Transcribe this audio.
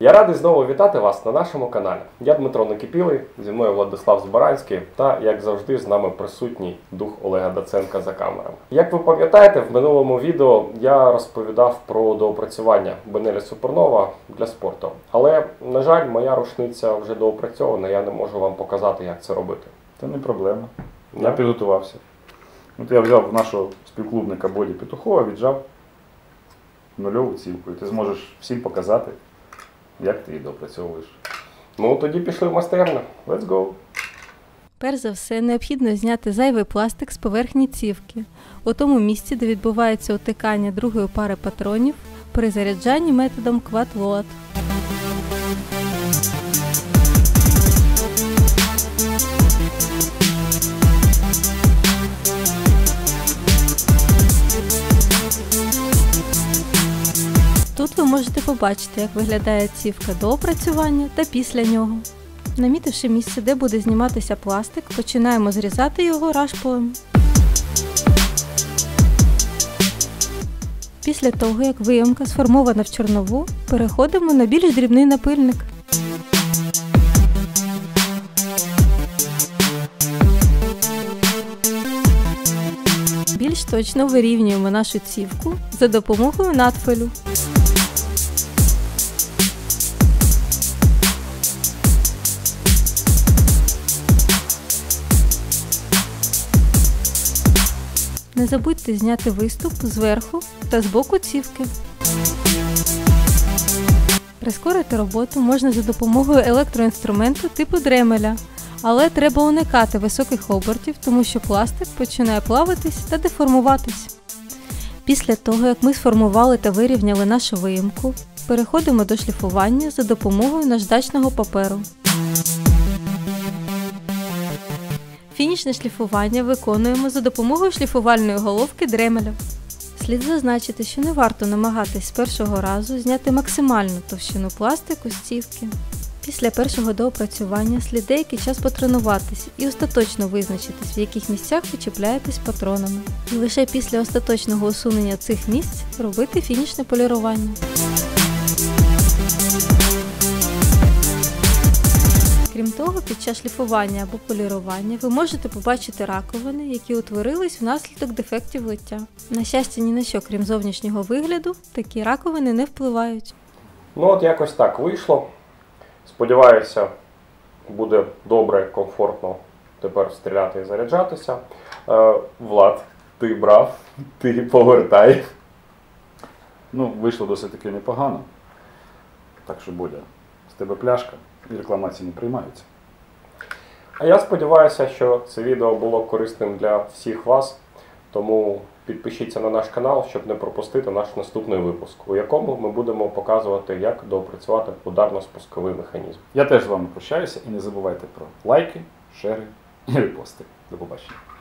Я радий знову вітати вас на нашому каналі. Я Дмитро Накипілий, зі мною Владислав Збаранський та, як завжди, з нами присутній дух Олега Даценка за камерами. Як ви пам'ятаєте, в минулому відео я розповідав про доопрацювання Бенелі Супернова для спорту. Але, на жаль, моя рушниця вже доопрацьована, я не можу вам показати, як це робити. Це не проблема. Я підготувався. От я взяв нашого співклубника Боді Петухова, віджав нульову цівку. І ти зможеш всім показати, як ти її допрацьовуєш. Ну тоді пішли в майстерню. Let's go! Перш за все, необхідно зняти зайвий пластик з поверхні цівки, у тому місці, де відбувається утикання другої пари патронів при заряджанні методом квад-лоад. Тут ви можете побачити, як виглядає цівка до опрацювання та після нього. Намітивши місце, де буде зніматися пластик, починаємо зрізати його рашпилем. Після того, як виємка сформована в чорнову, переходимо на більш дрібний напильник. Більш точно вирівнюємо нашу цівку за допомогою надфилю. Не забудьте зняти виступ зверху та з боку цівки. Прискорити роботу можна за допомогою електроінструменту типу дремеля, але треба уникати високих обертів, тому що пластик починає плаватись та деформуватись. Після того, як ми сформували та вирівняли нашу виїмку, переходимо до шліфування за допомогою наждачного паперу. Фінішне шліфування виконуємо за допомогою шліфувальної головки дремеля. Слід зазначити, що не варто намагатись з першого разу зняти максимальну товщину пластику з цівки. Після першого доопрацювання слід деякий час потренуватись і остаточно визначитись, в яких місцях ви чіпляєтесь патронами. І лише після остаточного усунення цих місць робити фінішне полірування. Того, під час шліфування або полірування ви можете побачити раковини, які утворились внаслідок дефектів лиття. На щастя, ні на що, крім зовнішнього вигляду, такі раковини не впливають. Ну от якось так вийшло. Сподіваюся, буде добре, комфортно тепер стріляти і заряджатися. Е, Влад, ти брав, ти повертай. Ну, вийшло досить таки непогано. Так що, Бодя, тебе пляшка і рекламації не приймаються. А я сподіваюся, що це відео було корисним для всіх вас. Тому підпишіться на наш канал, щоб не пропустити наш наступний випуск, у якому ми будемо показувати, як доопрацювати ударно-спусковий механізм. Я теж з вами прощаюся і не забувайте про лайки, шери і репости. До побачення.